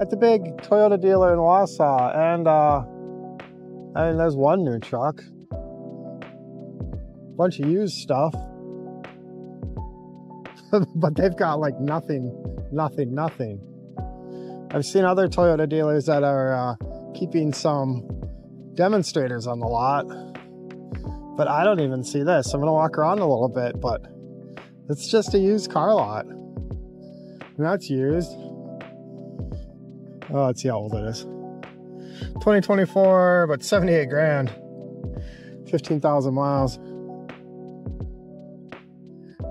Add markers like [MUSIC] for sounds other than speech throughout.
at the big Toyota dealer in Wausau, and uh, I mean, there's one new truck, bunch of used stuff, [LAUGHS] but they've got like nothing, nothing, nothing. I've seen other Toyota dealers that are uh, keeping some demonstrators on the lot, but I don't even see this. I'm gonna walk around a little bit, but it's just a used car lot. And that's used. Oh, let's see how old it is. 2024, but 78 grand. 15,000 miles.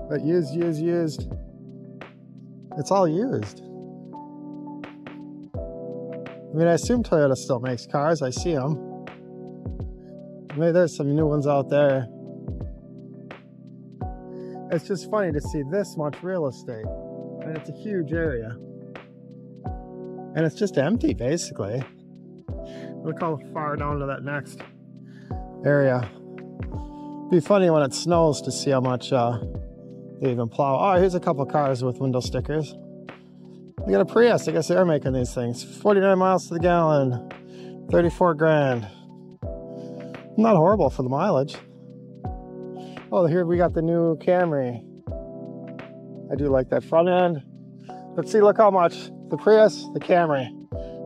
But used, used, used. It's all used. I mean, I assume Toyota still makes cars. I see them. Maybe there's some new ones out there. It's just funny to see this much real estate. And it's a huge area. And it's just empty, basically. Look how far down to that next area. Be funny when it snows to see how much uh, they even plow. Oh, here's a couple cars with window stickers. We got a Prius. I guess they're making these things. 49 miles to the gallon, 34 grand. Not horrible for the mileage. Oh, here we got the new Camry. I do like that front end. Let's see, look how much the Prius, the Camry.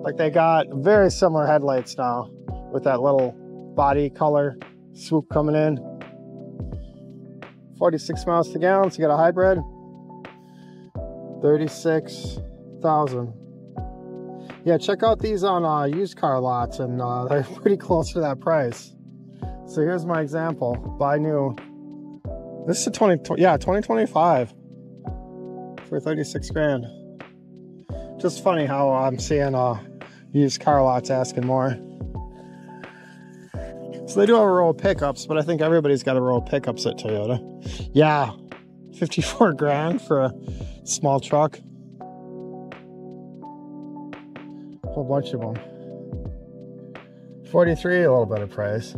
Like they got very similar headlights now with that little body color swoop coming in. 46 miles to gallon, so you got a hybrid. 36,000. Yeah, check out these on uh, used car lots and uh, [LAUGHS] they're pretty close to that price. So here's my example, buy new. This is a 20, yeah, 2025 for 36 grand. Just funny how I'm seeing uh, used car lots asking more. So they do have a row of pickups, but I think everybody's got a row of pickups at Toyota. Yeah, 54 grand for a small truck. A whole bunch of them. 43, a little better price.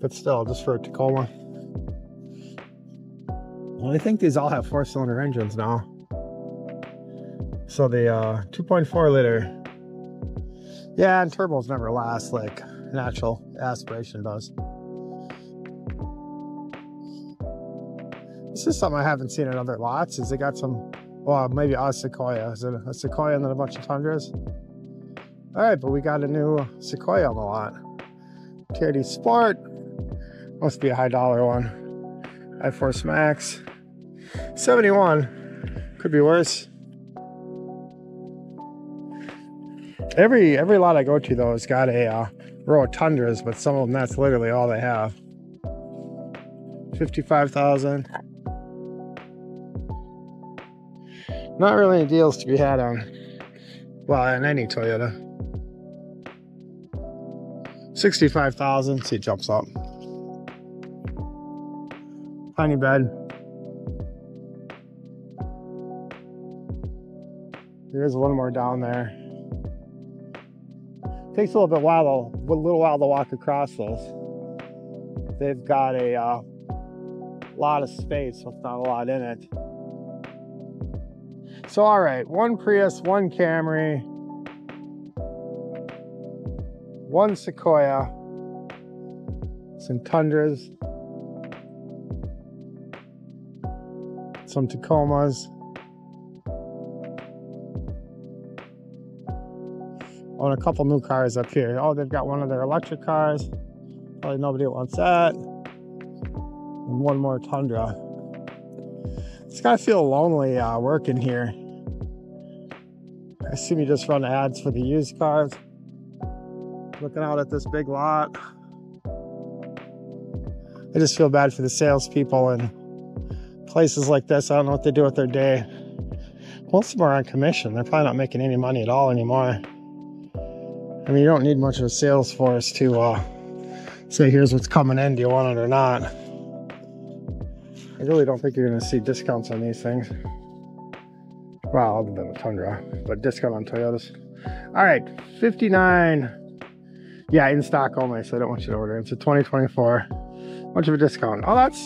But still, just for a Tacoma. Well, I think these all have four cylinder engines now. So the uh, 2.4 liter. Yeah, and turbos never last like natural aspiration does. This is something I haven't seen in other lots. Is they got some, well, maybe a Sequoia. Is it a Sequoia and then a bunch of Tundras? All right, but we got a new Sequoia on the lot. TRD Sport. Must be a high dollar one. I-Force Max. 71. Could be worse. Every every lot I go to though has got a uh, row of tundras, but some of them that's literally all they have. Fifty-five thousand. Not really any deals to be had on, well, on any Toyota. Sixty-five thousand. See, it jumps up. Tiny bed. There's one more down there takes a little bit while a little while to walk across this. They've got a uh, lot of space with not a lot in it. So all right, one Prius, one Camry, one Sequoia, some Tundras, some Tacomas. And a couple new cars up here. Oh, they've got one of their electric cars. Probably nobody wants that. And one more Tundra. It's gotta feel lonely uh, working here. I assume you just run ads for the used cars. Looking out at this big lot. I just feel bad for the salespeople and places like this. I don't know what they do with their day. Most of them are on commission. They're probably not making any money at all anymore. I mean, you don't need much of a sales force to uh, say, here's what's coming in, do you want it or not? I really don't think you're going to see discounts on these things. Well, other than a Tundra, but discount on Toyotas. All right, 59. Yeah, in stock only, so I don't want you to order. It's a 2024. Much of a discount. Oh, that's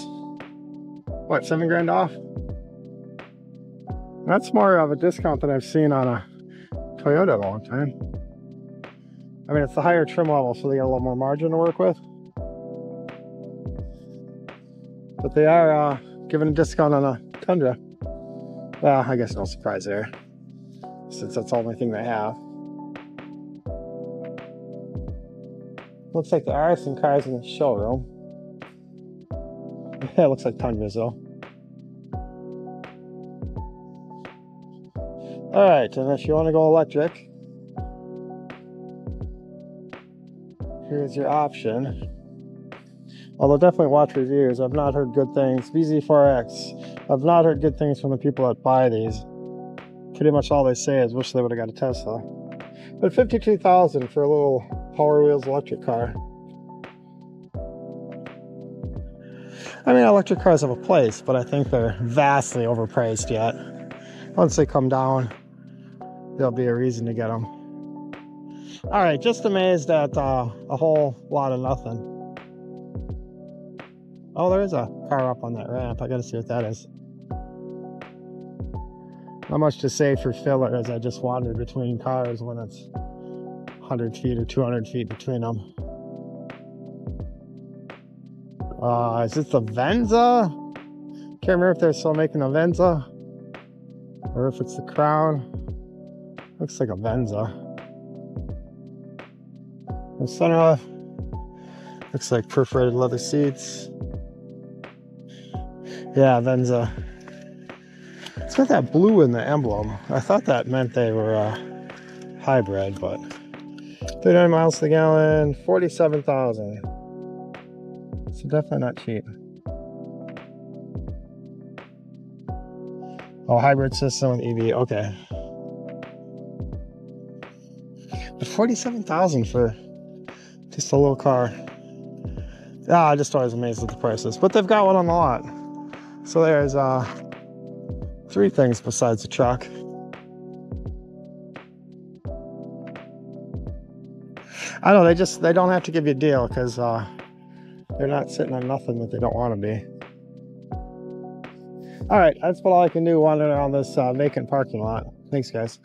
what, seven grand off? That's more of a discount than I've seen on a Toyota in a long time. I mean, it's the higher trim level, so they got a little more margin to work with. But they are uh, giving a discount on a Tundra. Well, I guess no surprise there, since that's the only thing they have. Looks like there are some cars in the showroom. [LAUGHS] Yeah, looks like Tundras though. All right, and if you want to go electric, here's your option. Although definitely watch reviews. I've not heard good things. bZ4X. I've not heard good things from the people that buy these. Pretty much all they say is wish they would have got a Tesla. But 52,000 for a little Power Wheels electric car. I mean, electric cars have a place, but I think they're vastly overpriced yet. Once they come down, there'll be a reason to get them. All right, just amazed at uh, a whole lot of nothing. Oh, there is a car up on that ramp. I gotta see what that is. Not much to say for filler as I just wandered between cars when it's 100 feet or 200 feet between them. Uh, is this the Venza? Can't remember if they're still making a Venza or if it's the Crown. Looks like a Venza. The sunroof looks like perforated leather seats. Yeah, Venza. It's got that blue in the emblem. I thought that meant they were uh, hybrid, but 39 miles to the gallon, 47,000. So definitely not cheap. Oh, hybrid system with EV. Okay. But 47,000 for just a little car. Ah, I just always amazed at the prices. But they've got one on the lot. So there's uh three things besides the truck. I know they just they don't have to give you a deal because uh, they're not sitting on nothing that they don't want to be. All right, that's about all I can do wandering around this uh, vacant parking lot. Thanks, guys.